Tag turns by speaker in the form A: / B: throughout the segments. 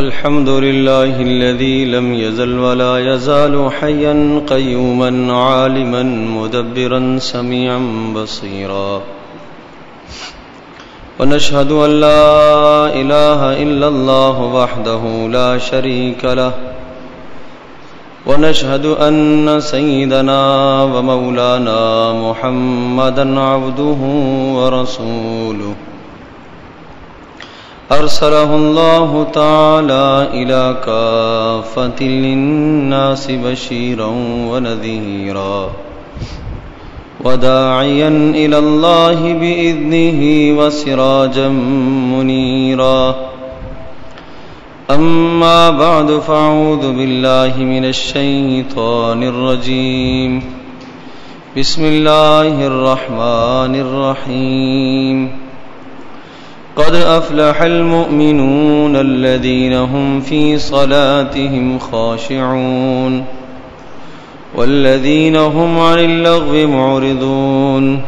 A: الحمد لله الذي لم يزل ولا يزال حيا قيوما عالما مدبرا سميعا بصيرا. ونشهد أن لا إله إلا الله وحده لا شريك له. ونشهد أن سيدنا ومولانا محمدا عبده ورسوله. أرسله الله تعالى إلى كافة للناس بشيرا ونذيرا وداعيا إلى الله بإذنه وسراجا منيرا. أما بعد فأعوذ بالله من الشيطان الرجيم. بسم الله الرحمن الرحيم. قد أفلح المؤمنون الذين هم في صلاتهم خاشعون والذين هم عن اللغو معرضون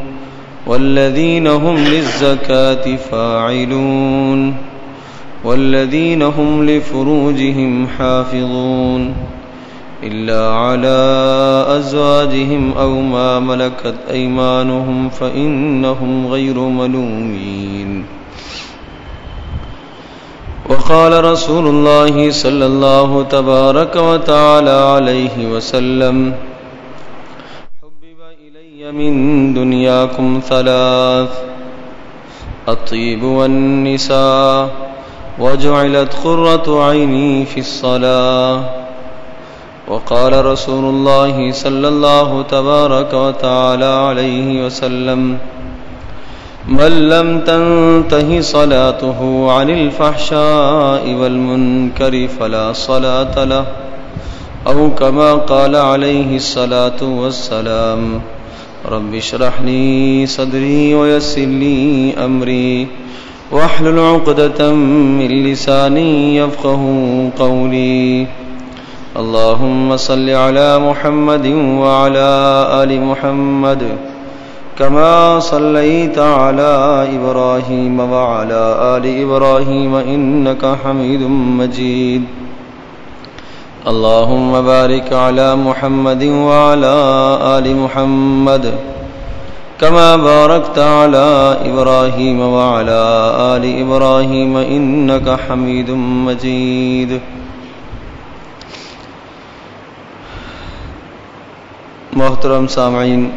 A: والذين هم للزكاة فاعلون والذين هم لفروجهم حافظون إلا على أزواجهم أو ما ملكت أيمانهم فإنهم غير ملومين وقال رسول الله صلى الله تبارك وتعالى عليه وسلم حبب إلي من دنياكم ثلاث الطيب والنساء وجعلت قرة عيني في الصلاة. وقال رسول الله صلى الله تبارك وتعالى عليه وسلم من لم تنته صلاته عن الفحشاء والمنكر فلا صلاة له أو كما قال عليه الصلاة والسلام رب اشرح لي صدري ويسر لي أمري واحلل عقدة من لساني يفقه قولي. اللهم صل على محمد وعلى آل محمد. كما صليت على إبراهيم وعلى آل إبراهيم إنك حميد مجيد. اللهم بارك على محمد وعلى آل محمد كما باركت على إبراهيم وعلى آل إبراهيم إنك حميد مجيد. محترم سامعین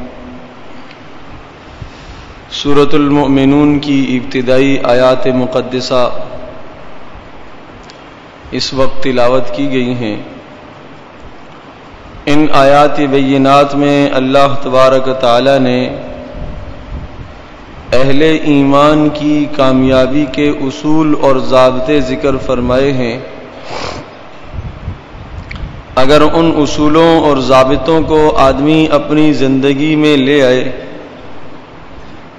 A: سورت المؤمنون کی ابتدائی آیات مقدسہ اس وقت تلاوت کی گئی ہیں۔ ان آیات بینات میں اللہ تبارک تعالی نے اہل ایمان کی کامیابی کے اصول اور ضابطے ذکر فرمائے ہیں۔ اگر ان اصولوں اور ضابطوں کو آدمی اپنی زندگی میں لے آئے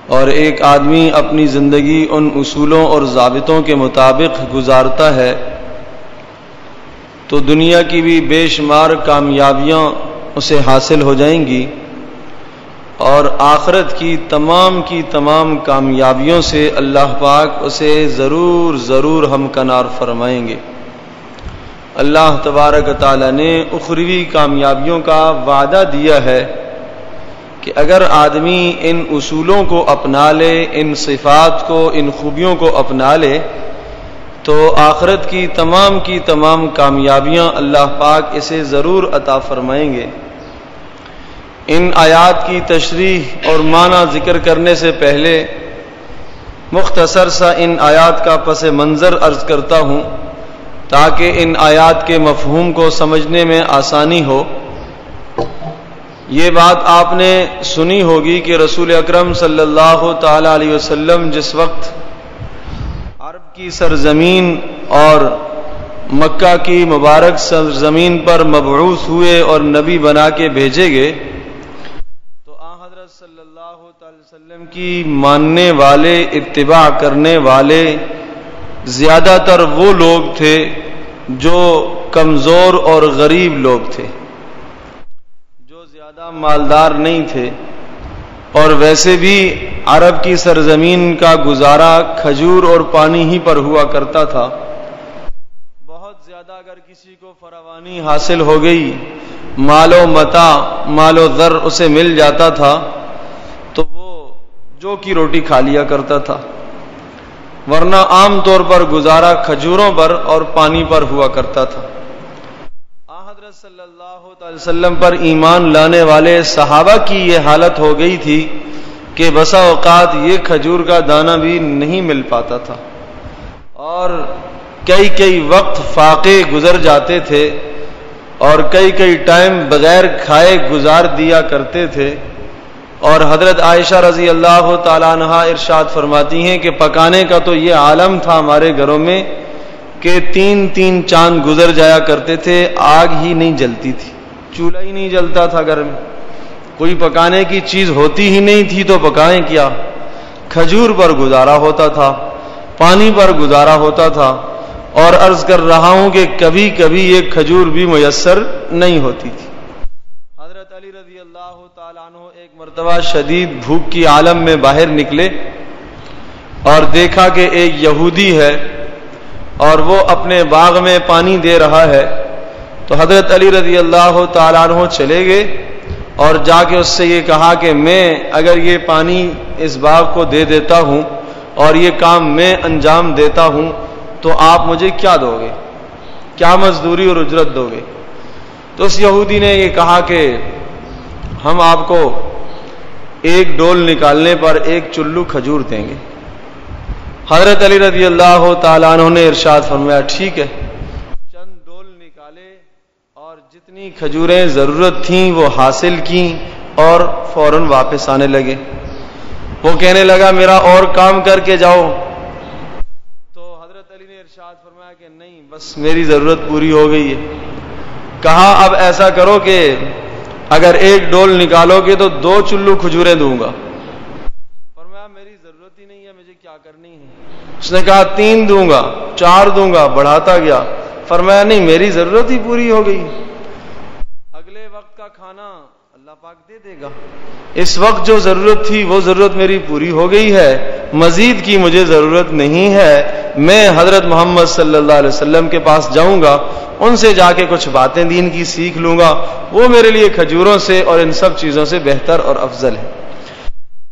A: اور ایک آدمی اپنی زندگی ان اصولوں اور ضابطوں کے مطابق گزارتا ہے تو دنیا کی بھی بے شمار کامیابیاں اسے حاصل ہو جائیں گی اور آخرت کی تمام کی تمام کامیابیوں سے اللہ پاک اسے ضرور ضرور ہم کنار فرمائیں گے۔ اللہ تبارک تعالی نے اخروی کامیابیوں کا وعدہ دیا ہے۔ کہ اگر آدمی ان اصولوں کو اپنا لے، ان صفات کو، ان خوبیوں کو اپنا لے، تو آخرت کی تمام کی تمام کامیابیاں اللہ پاک اسے ضرور عطا فرمائیں گے۔ ان آیات کی تشریح اور معنی ذکر کرنے سے پہلے مختصر سا ان آیات کا پس منظر عرض کرتا ہوں تاکہ ان آیات کے مفہوم کو سمجھنے میں آسانی ہو۔ یہ بات آپ نے سنی ہوگی کہ رسول اکرم صلی اللہ تعالی علیہ وسلم جس وقت عرب کی سرزمین اور مکہ کی مبارک سرزمین پر مبعوث ہوئے اور نبی بنا کے بھیجے گئے، تو آ حضرت صلی اللہ تعالی وسلم کی ماننے والے، اتباع کرنے والے زیادہ تر وہ لوگ تھے جو کمزور اور غریب لوگ تھے۔ زیادہ مالدار نہیں تھے۔ اور ویسے بھی عرب کی سرزمین کا گزارا کھجور اور پانی ہی پر ہوا کرتا تھا۔ بہت زیادہ اگر کسی کو فراوانی حاصل ہو گئی، مال و متا، مال و ذر اسے مل جاتا تھا، تو وہ جو کی روٹی کھا لیا کرتا تھا۔ ورنہ عام طور پر گزارا کھجوروں پر اور پانی پر ہوا کرتا تھا۔ علیہ وسلم پر ایمان لانے والے صحابہ کی یہ حالت ہو گئی تھی کہ بسا اوقات یہ کھجور کا دانہ بھی نہیں مل پاتا تھا۔ اور کئی کئی وقت فاقے گزر جاتے تھے اور کئی کئی ٹائم بغیر کھائے گزار دیا کرتے تھے۔ اور حضرت عائشہ رضی اللہ تعالیٰ عنہ ارشاد فرماتی ہیں کہ پکانے کا تو یہ عالم تھا ہمارے گھروں میں کہ تین تین چاند گزر جایا کرتے تھے، آگ ہی نہیں جلتی تھی۔ چولہا ہی نہیں جلتا تھا گھر میں۔ کوئی پکانے کی چیز ہوتی ہی نہیں تھی تو پکائیں کیا؟ کھجور پر گزارا ہوتا تھا، پانی پر گزارا ہوتا تھا۔ اور عرض کر رہا ہوں کہ کبھی کبھی یہ کھجور بھی میسر نہیں ہوتی تھی۔ حضرت علی رضی اللہ تعالیٰ عنہ ایک مرتبہ شدید بھوک کی عالم میں باہر نکلے اور دیکھا کہ ایک یہودی ہے اور وہ اپنے باغ میں پانی دے رہا ہے۔ تو حضرت علی رضی اللہ تعالیٰ عنہ چلے گئے اور جا کے اس سے یہ کہا کہ میں اگر یہ پانی اس باغ کو دے دیتا ہوں اور یہ کام میں انجام دیتا ہوں تو آپ مجھے کیا دو گے کیا مزدوری اور اجرت دو گے تو اس یہودی نے یہ کہا کہ ہم آپ کو ایک ڈول نکالنے پر ایک چلو کھجور دیں گے۔ حضرت علی رضی اللہ تعالیٰ عنہ نے ارشاد فرمایا، ٹھیک ہے چند ڈول نکالے اور جتنی کھجوریں ضرورت تھیں وہ حاصل کی اور فوراً واپس آنے لگے۔ وہ کہنے لگا، میرا اور کام کر کے جاؤ۔ تو حضرت علی نے ارشاد فرمایا کہ نہیں، بس میری ضرورت پوری ہو گئی ہے۔ کہا، اب ایسا کرو کہ اگر ایک ڈول نکالو گے تو دو چلو کھجورے دوں گا۔ فرمایا، میری ضرورت ہی نہیں ہے، مجھے کیا کرنی ہے؟ اس نے کہا، تین دوں گا، چار دوں گا، بڑھاتا گیا۔ فرمایا، نہیں، میری ضرورت ہی پوری ہو گئی اگلے وقت کا کھانا اللہ پاک دے دے گا۔ اس وقت جو ضرورت تھی، وہ ضرورت میری پوری ہو گئی ہے۔ مزید کی مجھے ضرورت نہیں ہے۔ میں حضرت محمد صلی اللہ علیہ وسلم کے پاس جاؤں گا، ان سے جا کے کچھ باتیں دین کی سیکھ لوں گا۔ وہ میرے لیے کھجوروں سے اور ان سب چیزوں سے بہتر اور افضل ہے۔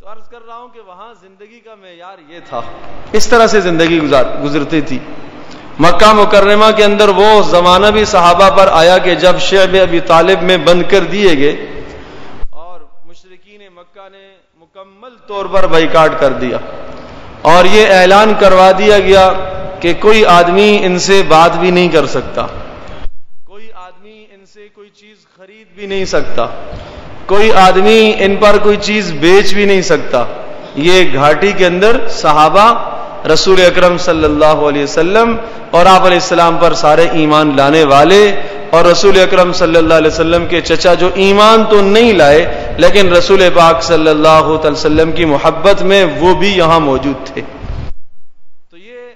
A: تو عرض کر رہا ہوں کہ وہاں زندگی کا معیار یہ تھا۔ اس طرح سے زندگی گزرتی تھی۔ مکہ مکرمہ کے اندر وہ زمانہ بھی صحابہ پر آیا کہ جب شعب ابی طالب میں بند کر دیے گئے مکمل طور پر بائیکاٹ کر دیا اور یہ اعلان کروا دیا گیا کہ کوئی آدمی ان سے بات بھی نہیں کر سکتا۔ کوئی آدمی ان سے کوئی چیز خرید بھی نہیں سکتا۔ کوئی آدمی ان پر کوئی چیز بیچ بھی نہیں سکتا۔ یہ گھاٹی کے اندر صحابہ رسول اکرم صلی اللہ علیہ وسلم اور آپ علیہ السلام پر سارے ایمان لانے والے اور رسول اکرم صلی اللہ علیہ وسلم کے چچا جو ایمان تو نہیں لائے لیکن رسول پاک صلی اللہ علیہ وسلم کی محبت میں وہ بھی یہاں موجود تھے۔ تو یہ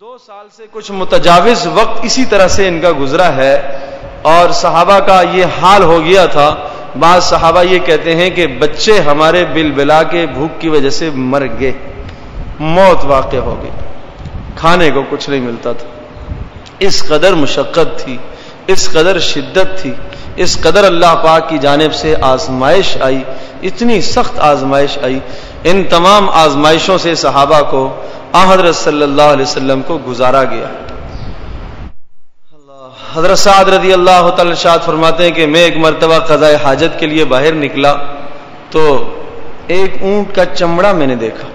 A: دو سال سے کچھ متجاوز وقت اسی طرح سے ان کا گزرا ہے اور صحابہ کا یہ حال ہو گیا تھا۔ بعض صحابہ یہ کہتے ہیں کہ بچے ہمارے بل بلا کے بھوک کی وجہ سے مر گئے۔ موت واقع ہو گئی۔ کھانے کو کچھ نہیں ملتا تھا۔ اس قدر مشقت تھی، اس قدر شدت تھی اس قدر اللہ پاک کی جانب سے آزمائش آئی، اتنی سخت آزمائش آئی۔ ان تمام آزمائشوں سے صحابہ کو حضرت صلی اللہ علیہ وسلم کو گزارا گیا۔ حضرت سعد رضی اللہ تعالی شاد فرماتے ہیں کہ میں ایک مرتبہ قضاء حاجت کے لیے باہر نکلا تو ایک اونٹ کا چمڑا میں نے دیکھا۔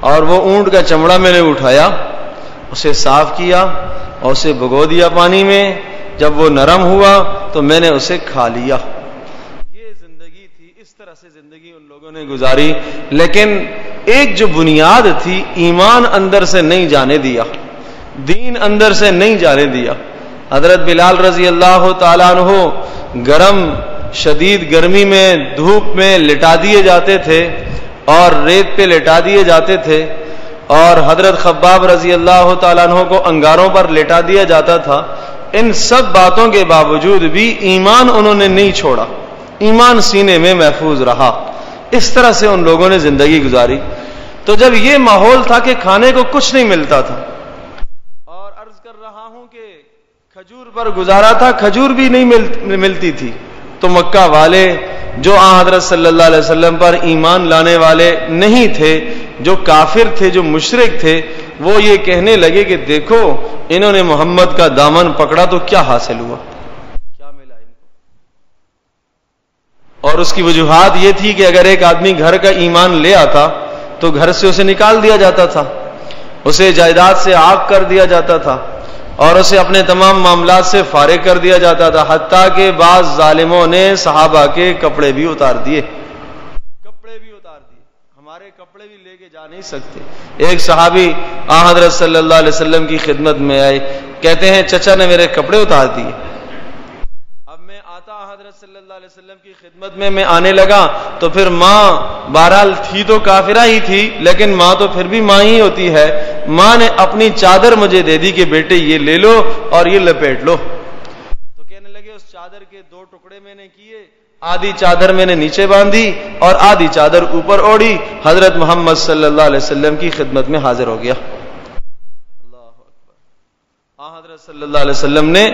A: اور وہ اونٹ کا چمڑا میں نے اٹھایا، اسے صاف کیا اور اسے بگو دیا پانی میں۔ جب وہ نرم ہوا تو میں نے اسے کھا لیا۔ یہ زندگی تھی، اس طرح سے زندگی ان لوگوں نے گزاری، لیکن ایک جو بنیاد تھی، ایمان اندر سے نہیں جانے دیا۔ دین اندر سے نہیں جانے دیا۔ حضرت بلال رضی اللہ تعالیٰ عنہ گرم، شدید گرمی میں، دھوپ میں لٹا دیے جاتے تھے اور ریت پہ لٹا دیے جاتے تھے اور حضرت خباب رضی اللہ تعالیٰ عنہ کو انگاروں پر لٹا دیا جاتا تھا۔ ان سب باتوں کے باوجود بھی ایمان انہوں نے نہیں چھوڑا۔ ایمان سینے میں محفوظ رہا۔ اس طرح سے ان لوگوں نے زندگی گزاری۔ تو جب یہ ماحول تھا کہ کھانے کو کچھ نہیں ملتا تھا، اور عرض کر رہا ہوں کہ کھجور پر گزارا تھا، کھجور بھی نہیں ملتی تھی۔ تو مکہ والے جو آ حضرت صلی اللہ علیہ وسلم پر ایمان لانے والے نہیں تھے، جو کافر تھے، جو مشرق تھے، وہ یہ کہنے لگے کہ دیکھو، انہوں نے محمد کا دامن پکڑا تو کیا حاصل ہوا؟ کیا ملا ان کو؟ اور اس کی وجوہات یہ تھی کہ اگر ایک آدمی گھر کا ایمان لے آتا تو گھر سے اسے نکال دیا جاتا تھا، اسے جائیداد سے آگ کر دیا جاتا تھا۔ اور اسے اپنے تمام معاملات سے فارغ کر دیا جاتا تھا، حتیٰ کہ بعض ظالموں نے صحابہ کے کپڑے بھی اتار دیے۔ کپڑے بھی اتار دیے۔ ہمارے کپڑے بھی لے کے جا نہیں سکتے۔ ایک صحابی آ حضرت صلی اللہ علیہ وسلم کی خدمت میں آئے، کہتے ہیں، چچا نے میرے کپڑے اتار دیے۔ علیہ وسلم کی خدمت میں میں آنے لگا تو پھر ماں بہرحال تھی تو کافرہ ہی تھی، لیکن ماں تو پھر بھی ماں ہی ہوتی ہے۔ ماں نے اپنی چادر مجھے دے دی کہ بیٹے یہ لے لو اور یہ لپیٹ لو۔ تو کہنے لگے، اس چادر کے دو ٹکڑے میں نے کیے۔ آدھی چادر میں نے نیچے باندھی اور آدھی چادر اوپر اوڑی حضرت محمد صلی اللہ علیہ وسلم کی خدمت میں حاضر ہو گیا۔ اللہ حضرت صلی اللہ علیہ وسلم نے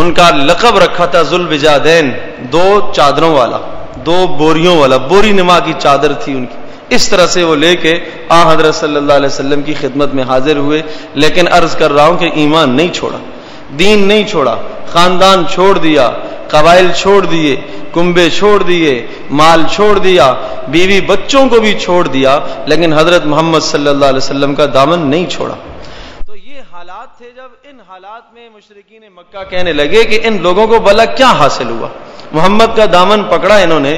A: ان کا لقب رکھا تھا ذوالبجادین دو چادروں والا، دو بوریوں والا، بوری نما کی چادر تھی ان کی۔ اس طرح سے وہ لے کے آ حضرت صلی اللہ علیہ وسلم کی خدمت میں حاضر ہوئے، لیکن عرض کر رہا ہوں کہ ایمان نہیں چھوڑا، دین نہیں چھوڑا، خاندان چھوڑ دیا، قبائل چھوڑ دیے، کنبے چھوڑ دیے، مال چھوڑ دیا، بیوی بچوں کو بھی چھوڑ دیا، لیکن حضرت محمد صلی اللہ علیہ وسلم کا دامن نہیں چھوڑا۔ تو یہ حالات تھے جب حالات میں مشرقین مکہ کہنے لگے کہ ان لوگوں کو بلا کیا حاصل ہوا؟ محمد کا دامن پکڑا انہوں نے،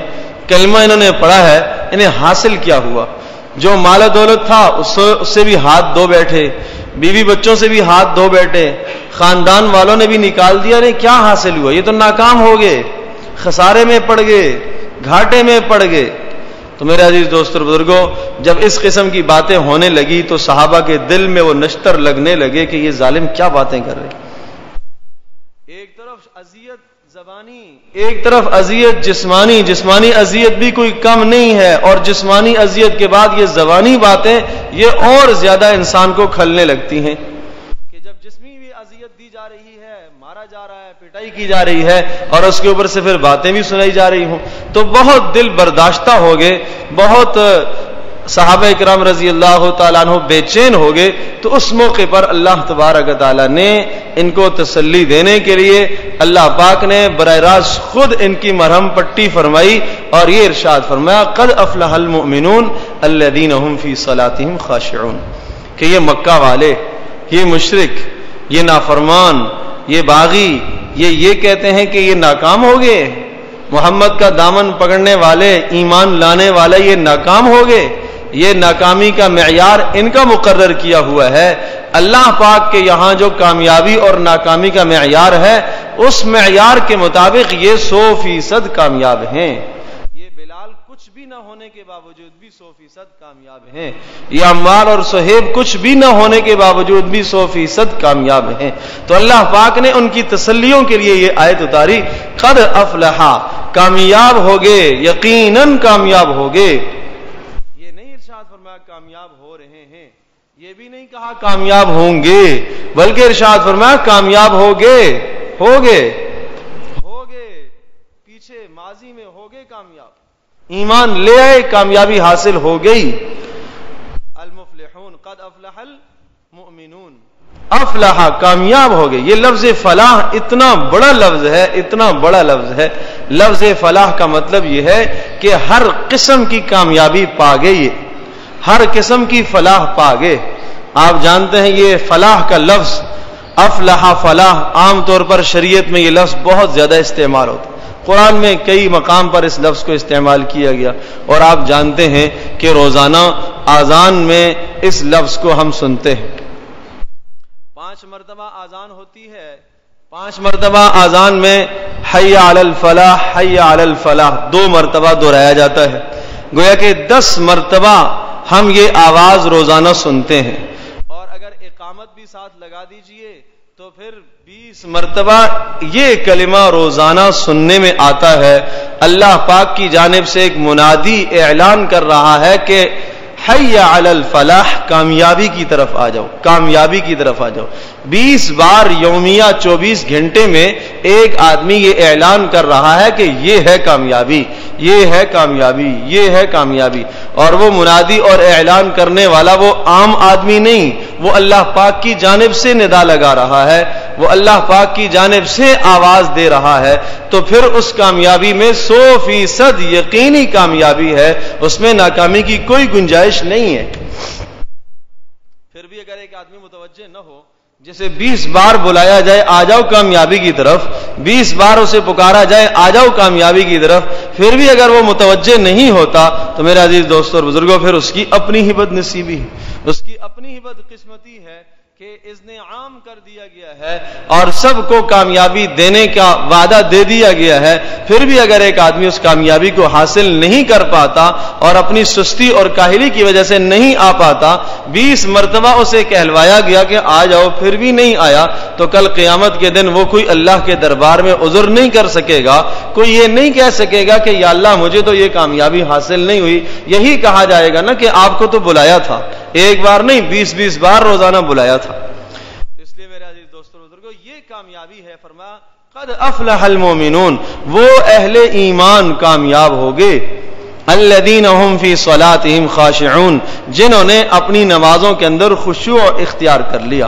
A: کلمہ انہوں نے پڑھا ہے، انہیں حاصل کیا ہوا؟ جو مال دولت تھا، اس سے بھی ہاتھ دو بیٹھے، بیوی بچوں سے بھی ہاتھ دو بیٹھے، خاندان والوں نے بھی نکال دیا نہیں کیا حاصل ہوا؟ یہ تو ناکام ہو گئے، خسارے میں پڑ گئے، گھاٹے میں پڑ گئے۔ تو میرے عزیز دوست اور بزرگوں جب اس قسم کی باتیں ہونے لگی تو صحابہ کے دل میں وہ نشتر لگنے لگے کہ یہ ظالم کیا باتیں کر رہے ایک طرف اذیت زبانی، ایک طرف اذیت جسمانی جسمانی اذیت بھی کوئی کم نہیں ہے، اور جسمانی اذیت کے بعد یہ زبانی باتیں یہ اور زیادہ انسان کو کھلنے لگتی ہیں۔ پٹائی کی جا رہی ہے اور اس کے اوپر سے پھر باتیں بھی سنائی جا رہی ہوں۔ تو بہت دل برداشتہ ہو گئے بہت صحابہ اکرام رضی اللہ تعالیٰ عنہ بے چین ہو گئے تو اس موقع پر اللہ تبارک تعالیٰ نے ان کو تسلی دینے کے لیے اللہ پاک نے براہ راست خود ان کی مرہم پٹی فرمائی اور یہ ارشاد فرمایا، قد افلح المؤمنون الذين هم في صلاتهم خاشعون۔ کہ یہ مکہ والے، یہ مشرک، یہ نافرمان، یہ باغی یہ یہ کہتے ہیں کہ یہ ناکام ہو گئے۔ محمد کا دامن پکڑنے والے، ایمان لانے والے یہ ناکام ہو گئے۔ یہ ناکامی کا معیار ان کا مقرر کیا ہوا ہے۔ اللہ پاک کے یہاں جو کامیابی اور ناکامی کا معیار ہے، اس معیار کے مطابق یہ سو فیصد کامیاب ہیں۔ نہ ہونے کے باوجود بھی سو فیصد کامیاب ہیں۔ یا مال اور سہیب کچھ بھی نہ ہونے کے باوجود بھی سو فیصد کامیاب ہیں۔ تو اللہ پاک نے ان کی تسلیوں کے لیے یہ آیت اتاری، قد افلحا کامیاب ہوگے، یقیناً کامیاب ہوگے۔ یہ نہیں ارشاد فرمایا کامیاب ہو رہے ہیں۔ یہ بھی نہیں کہا کامیاب ہوں گے، بلکہ ارشاد فرمایا کامیاب ہوگے ہوگے ہوگے پیچھے ماضی میں ہوگے کامیاب ایمان لے آئے کامیابی حاصل ہو گئی۔ المفلحون قد افلح المؤمنون۔ افلح کامیاب ہو گئے۔ یہ لفظ فلاح اتنا بڑا لفظ ہے اتنا بڑا لفظ ہے۔ لفظ فلاح کا مطلب یہ ہے کہ ہر قسم کی کامیابی پا گئی ہر قسم کی فلاح پا گئے۔ آپ جانتے ہیں یہ فلاح کا لفظ افلاح فلاح عام طور پر شریعت میں یہ لفظ بہت زیادہ استعمال ہوتا ہے۔ قرآن میں کئی مقام پر اس لفظ کو استعمال کیا گیا اور آپ جانتے ہیں کہ روزانہ آزان میں اس لفظ کو ہم سنتے ہیں۔ پانچ مرتبہ آزان ہوتی ہے۔ پانچ مرتبہ آزان میں حیا الفلاح حیا الفلاح، دو مرتبہ دہرایا جاتا ہے۔ گویا کہ دس مرتبہ ہم یہ آواز روزانہ سنتے ہیں۔ اور اگر اقامت بھی ساتھ لگا دیجیے تو پھر بیس مرتبہ یہ کلمہ روزانہ سننے میں آتا ہے۔ اللہ پاک کی جانب سے ایک منادی اعلان کر رہا ہے کہ حی علی الفلاح، کامیابی کی طرف آ جاؤ، کامیابی کی طرف آ جاؤ۔ بیس بار یومیہ چوبیس گھنٹے میں ایک آدمی یہ اعلان کر رہا ہے کہ یہ ہے کامیابی، یہ ہے کامیابی، یہ ہے کامیابی۔ اور وہ منادی اور اعلان کرنے والا وہ عام آدمی نہیں، وہ اللہ پاک کی جانب سے ندا لگا رہا ہے، وہ اللہ پاک کی جانب سے آواز دے رہا ہے۔ تو پھر اس کامیابی میں سو فیصد یقینی کامیابی ہے، اس میں ناکامی کی کوئی گنجائش نہیں ہے۔ پھر بھی اگر ایک آدمی متوجہ نہ ہو جسے بیس بار بلایا جائے، آ جاؤ کامیابی کی طرف۔ بیس بار اسے پکارا جائے، آ جاؤ کامیابی کی طرف۔ پھر بھی اگر وہ متوجہ نہیں ہوتا، تو میرے عزیز دوستوں اور بزرگوں، پھر اس کی اپنی ہی بد نصیبی ہے۔ اس کی اپنی ہی بد قسمتی ہے۔ کہ اذن عام کر دیا گیا ہے اور سب کو کامیابی دینے کا وعدہ دے دیا گیا ہے، پھر بھی اگر ایک آدمی اس کامیابی کو حاصل نہیں کر پاتا اور اپنی سستی اور کاہلی کی وجہ سے نہیں آ پاتا، بیس مرتبہ اسے کہلوایا گیا کہ آ جاؤ، پھر بھی نہیں آیا، تو کل قیامت کے دن وہ کوئی اللہ کے دربار میں عذر نہیں کر سکے گا۔ کوئی یہ نہیں کہہ سکے گا کہ یا اللہ مجھے تو یہ کامیابی حاصل نہیں ہوئی، یہی کہا جائے گا نا کہ آپ کو تو بلایا تھا۔ ایک بار نہیں، بیس بیس بار روزانہ بلایا تھا۔ اس لیے میرے عزیز دوستوں بزرگوں یہ کامیابی ہے فرمایا قد افلح المومنون، وہ اہل ایمان کامیاب ہو گئے۔ الذین هم فی صلاتهم خاشعون، جنہوں نے اپنی نمازوں کے اندر خشوع اختیار کر لیا۔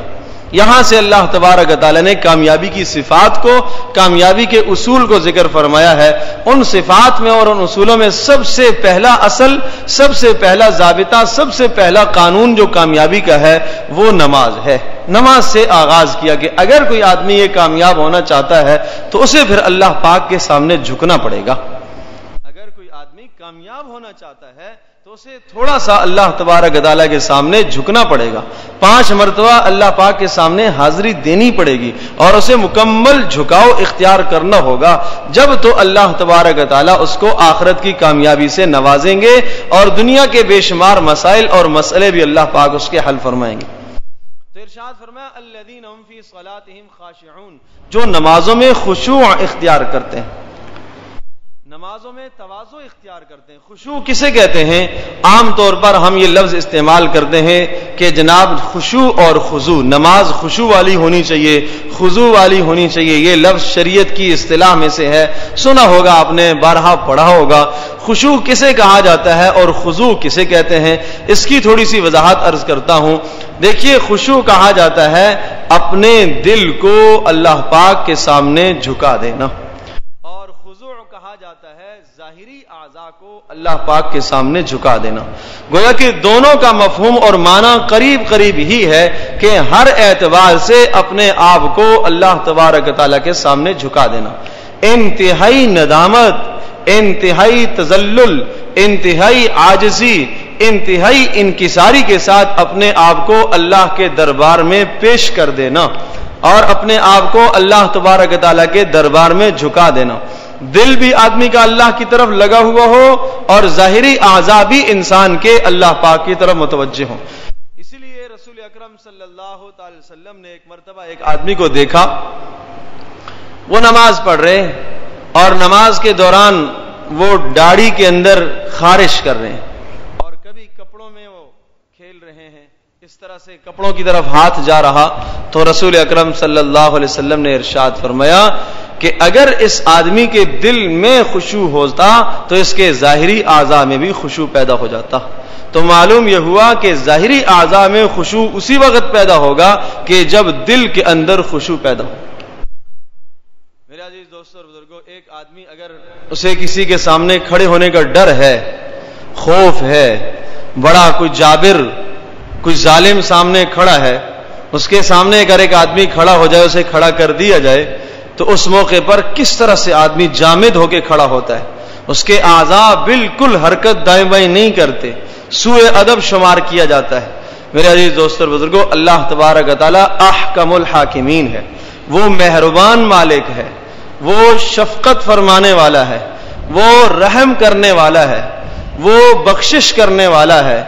A: یہاں سے اللہ تبارک تعالیٰ نے کامیابی کی صفات کو، کامیابی کے اصول کو ذکر فرمایا ہے۔ ان صفات میں اور ان اصولوں میں سب سے پہلا اصل، سب سے پہلا ضابطہ، سب سے پہلا قانون جو کامیابی کا ہے، وہ نماز ہے۔ نماز سے آغاز کیا کہ اگر کوئی آدمی یہ کامیاب ہونا چاہتا ہے، تو اسے پھر اللہ پاک کے سامنے جھکنا پڑے گا۔ اگر کوئی آدمی کامیاب ہونا چاہتا ہے تو اسے تھوڑا سا اللہ تبارک تعالیٰ کے سامنے جھکنا پڑے گا۔ پانچ مرتبہ اللہ پاک کے سامنے حاضری دینی پڑے گی اور اسے مکمل جھکاؤ اختیار کرنا ہوگا۔ جب تو اللہ تبارک تعالیٰ اس کو آخرت کی کامیابی سے نوازیں گے اور دنیا کے بے شمار مسائل اور مسئلے بھی اللہ پاک اس کے حل فرمائیں گے۔ تو ارشاد فرمایا، الذین هم فی خاشعون، جو نمازوں میں خشوع اختیار کرتے ہیں۔ نمازوں میں توازو اختیار کرتے ہیں۔ خوشو کسے کہتے ہیں؟ عام طور پر ہم یہ لفظ استعمال کرتے ہیں کہ جناب خوشو اور خضو نماز خوشو والی ہونی چاہیے خضو والی ہونی چاہیے، یہ لفظ شریعت کی اصطلاح میں سے ہے۔ سنا ہوگا آپ نے، بارہا پڑھا ہوگا۔ خوشو کسے کہا جاتا ہے اور خضو کسے کہتے ہیں؟ اس کی تھوڑی سی وضاحت عرض کرتا ہوں۔ دیکھیے خوشو کہا جاتا ہے، اپنے دل کو اللہ پاک کے سامنے جھکا دینا۔ ظاہری اعضاء کو اللہ پاک کے سامنے جھکا دینا۔ گویا کہ دونوں کا مفہوم اور معنی قریب قریب ہی ہے کہ ہر اعتبار سے اپنے آپ کو اللہ تبارک تعالیٰ کے سامنے جھکا دینا۔ انتہائی ندامت، انتہائی تزلل انتہائی آجزی انتہائی انکساری کے ساتھ اپنے آپ کو اللہ کے دربار میں پیش کر دینا اور اپنے آپ کو اللہ تبارک تعالیٰ کے دربار میں جھکا دینا۔ دل بھی آدمی کا اللہ کی طرف لگا ہوا ہو اور ظاہری اعضا بھی انسان کے اللہ پاک کی طرف متوجہ ہو اسی لیے رسول اکرم صلی اللہ تعالی وسلم نے ایک مرتبہ ایک آدمی کو دیکھا۔ وہ نماز پڑھ رہے اور نماز کے دوران وہ داڑھی کے اندر خارش کر رہے ہیں اور کبھی کپڑوں میں وہ کھیل رہے ہیں اس طرح سے کپڑوں کی طرف ہاتھ جا رہا تو رسول اکرم صلی اللہ علیہ وسلم نے ارشاد فرمایا کہ اگر اس آدمی کے دل میں خوشو ہوتا تو اس کے ظاہری اعضاء میں بھی خوشو پیدا ہو جاتا۔ تو معلوم یہ ہوا کہ ظاہری اعضاء میں خوشو اسی وقت پیدا ہوگا کہ جب دل کے اندر خوشو پیدا ہو۔ میرے عزیز دوستو اور بزرگوں ایک آدمی اگر اسے کسی کے سامنے کھڑے ہونے کا ڈر ہے، خوف ہے، بڑا کوئی جابر کوئی ظالم سامنے کھڑا ہے، اس کے سامنے اگر ایک آدمی کھڑا ہو جائے، اسے کھڑا کر دیا جائے، تو اس موقع پر کس طرح سے آدمی جامد ہو کے کھڑا ہوتا ہے؟ اس کے آزاد بالکل حرکت دائیں بائیں نہیں کرتے سوئے ادب شمار کیا جاتا ہے۔ میرے عزیز دوست بزرگوں اللہ تبارک تعالیٰ احکم الحاکمین ہے۔ وہ مہربان مالک ہے، وہ شفقت فرمانے والا ہے، وہ رحم کرنے والا ہے، وہ بخشش کرنے والا ہے۔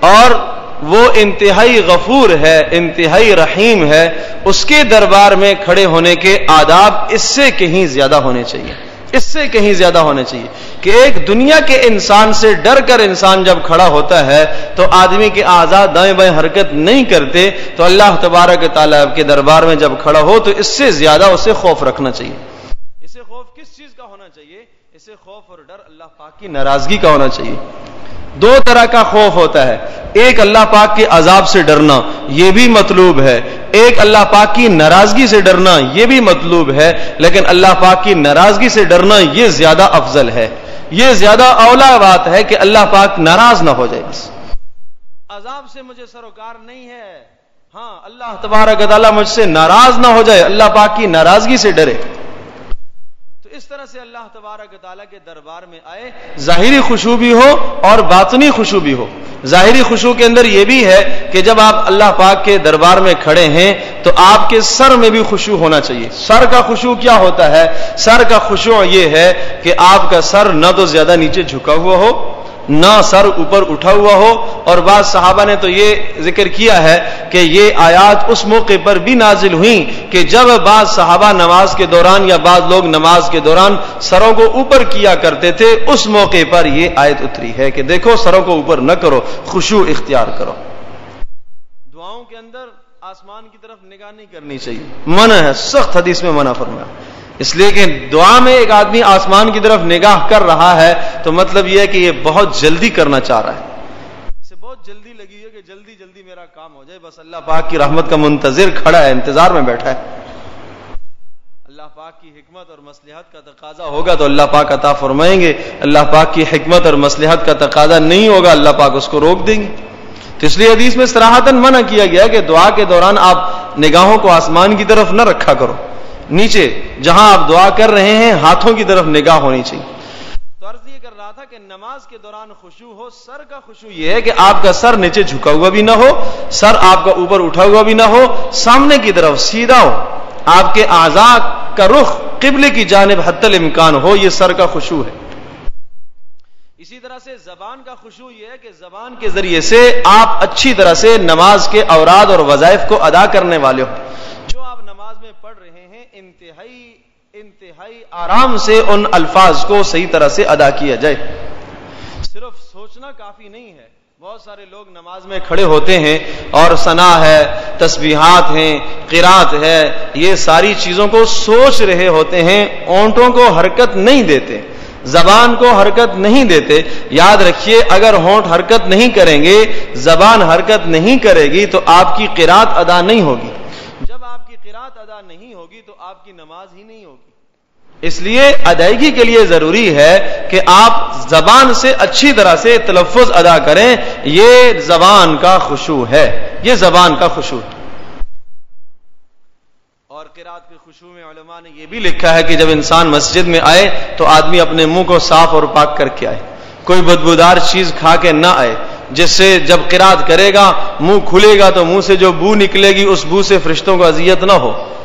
A: اور وہ انتہائی غفور ہے، انتہائی رحیم ہے، اس کے دربار میں کھڑے ہونے کے آداب اس سے کہیں زیادہ ہونے چاہیے۔ اس سے کہیں زیادہ ہونا چاہیے کہ ایک دنیا کے انسان سے ڈر کر انسان جب کھڑا ہوتا ہے تو آدمی کے آزاد دائیں بائیں حرکت نہیں کرتے۔ تو اللہ تبارک تعالیٰ کے دربار میں جب کھڑا ہو تو اس سے زیادہ اسے خوف رکھنا چاہیے۔ اسے خوف کس چیز کا ہونا چاہیے؟ اسے خوف اور ڈر اللہ پاک کی ناراضگی کا ہونا چاہیے۔ دو طرح کا خوف ہوتا ہے۔ ایک اللہ پاک کے عذاب سے ڈرنا، یہ بھی مطلوب ہے۔ ایک اللہ پاک کی ناراضگی سے ڈرنا، یہ بھی مطلوب ہے۔ لیکن اللہ پاک کی ناراضگی سے ڈرنا، یہ زیادہ افضل ہے۔ یہ زیادہ اولا بات ہے کہ اللہ پاک ناراض نہ ہو جائے بس۔ عذاب سے مجھے سروکار نہیں ہے۔ ہاں اللہ تبارک تعالیٰ مجھ سے ناراض نہ ہو جائے، اللہ پاک کی ناراضگی سے ڈرے۔ اس طرح سے اللہ تبارک تعالیٰ کے دربار میں آئے، ظاہری خوشو بھی ہو اور باطنی خوشو بھی ہو۔ ظاہری خوشو کے اندر یہ بھی ہے کہ جب آپ اللہ پاک کے دربار میں کھڑے ہیں، تو آپ کے سر میں بھی خوشو ہونا چاہیے۔ سر کا خوشو کیا ہوتا ہے؟ سر کا خوشو یہ ہے کہ آپ کا سر نہ تو زیادہ نیچے جھکا ہوا ہو نہ سر اوپر اٹھا ہوا ہو اور بعض صحابہ نے تو یہ ذکر کیا ہے کہ یہ آیات اس موقع پر بھی نازل ہوئیں کہ جب بعض صحابہ نماز کے دوران یا بعض لوگ نماز کے دوران سروں کو اوپر کیا کرتے تھے، اس موقع پر یہ آیت اتری ہے کہ دیکھو سروں کو اوپر نہ کرو خوشو اختیار کرو۔ دعاؤں کے اندر آسمان کی طرف نگاہ نہیں کرنی چاہیے۔ منع ہے، سخت حدیث میں منع فرمایا۔ اس لیے کہ دعا میں ایک آدمی آسمان کی طرف نگاہ کر رہا ہے تو مطلب یہ ہے کہ یہ بہت جلدی کرنا چاہ رہا ہے۔ اسے بہت جلدی لگی ہے کہ جلدی جلدی میرا کام ہو جائے۔ بس اللہ پاک کی رحمت کا منتظر کھڑا ہے، انتظار میں بیٹھا ہے۔ اللہ پاک کی حکمت اور مسلحت کا تقاضا ہوگا تو اللہ پاک عطا فرمائیں گے۔ اللہ پاک کی حکمت اور مسلحت کا تقاضا نہیں ہوگا، اللہ پاک اس کو روک دیں گے۔ تو اس لیے حدیث میں سراہتن منع کیا گیا کہ دعا کے دوران آپ نگاہوں کو آسمان کی طرف نہ رکھا کرو۔ نیچے جہاں آپ دعا کر رہے ہیں، ہاتھوں کی طرف نگاہ ہونی چاہیے۔ تو عرض یہ کر رہا تھا کہ نماز کے دوران خوشو ہو، سر کا خوشو یہ ہے کہ آپ کا سر نیچے جھکا ہوا بھی نہ ہو، سر آپ کا اوپر اٹھا ہوا بھی نہ ہو، سامنے کی طرف سیدھا ہو۔ آپ کے آزاد کا رخ قبل کی جانب حت الامکان ہو، یہ سر کا خوشو ہے۔ اسی طرح سے زبان کا خوشو یہ ہے کہ زبان کے ذریعے سے آپ اچھی طرح سے نماز کے اوراد اور وظائف کو ادا کرنے والے ہو انتہائی انتہائی آرام سے ان الفاظ کو صحیح طرح سے ادا کیا جائے۔ صرف سوچنا کافی نہیں ہے۔ بہت سارے لوگ نماز میں کھڑے ہوتے ہیں اور سنا ہے، تسبیحات ہیں قرات ہے، یہ ساری چیزوں کو سوچ رہے ہوتے ہیں، اونٹوں کو حرکت نہیں دیتے، زبان کو حرکت نہیں دیتے۔ یاد رکھیے، اگر ہونٹ حرکت نہیں کریں گے، زبان حرکت نہیں کرے گی تو آپ کی قرات ادا نہیں ہوگی جب آپ کی قرات ادا نہیں ہوگی تو آپ کی نماز ہی نہیں ہوگی۔ اس لیے ادائیگی کے لیے ضروری ہے کہ آپ زبان سے اچھی طرح سے تلفظ ادا کریں۔ یہ زبان کا خوشو ہے۔ یہ زبان کا خوشو ہے۔ اور قرآت کے خوشو میں علماء نے یہ بھی لکھا ہے کہ جب انسان مسجد میں آئے تو آدمی اپنے منہ کو صاف اور پاک کر کے آئے۔ کوئی بدبودار چیز کھا کے نہ آئے جس سے جب قرآت کرے گا منہ کھلے گا تو منہ سے جو بو نکلے گی اس بو سے فرشتوں کو اذیت نہ ہو۔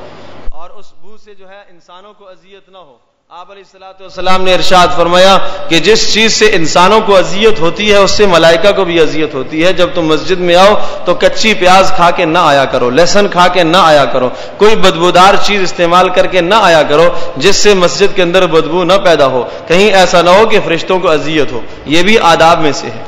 A: انسانوں کو اذیت نہ ہو۔ آپ علیہ السلاۃ والسلام نے ارشاد فرمایا کہ جس چیز سے انسانوں کو اذیت ہوتی ہے، اس سے ملائکہ کو بھی اذیت ہوتی ہے۔ جب تم مسجد میں آؤ تو کچی پیاز کھا کے نہ آیا کرو، لہسن کھا کے نہ آیا کرو، کوئی بدبودار چیز استعمال کر کے نہ آیا کرو جس سے مسجد کے اندر بدبو نہ پیدا ہو۔ کہیں ایسا نہ ہو کہ فرشتوں کو اذیت ہو۔ یہ بھی آداب میں سے ہے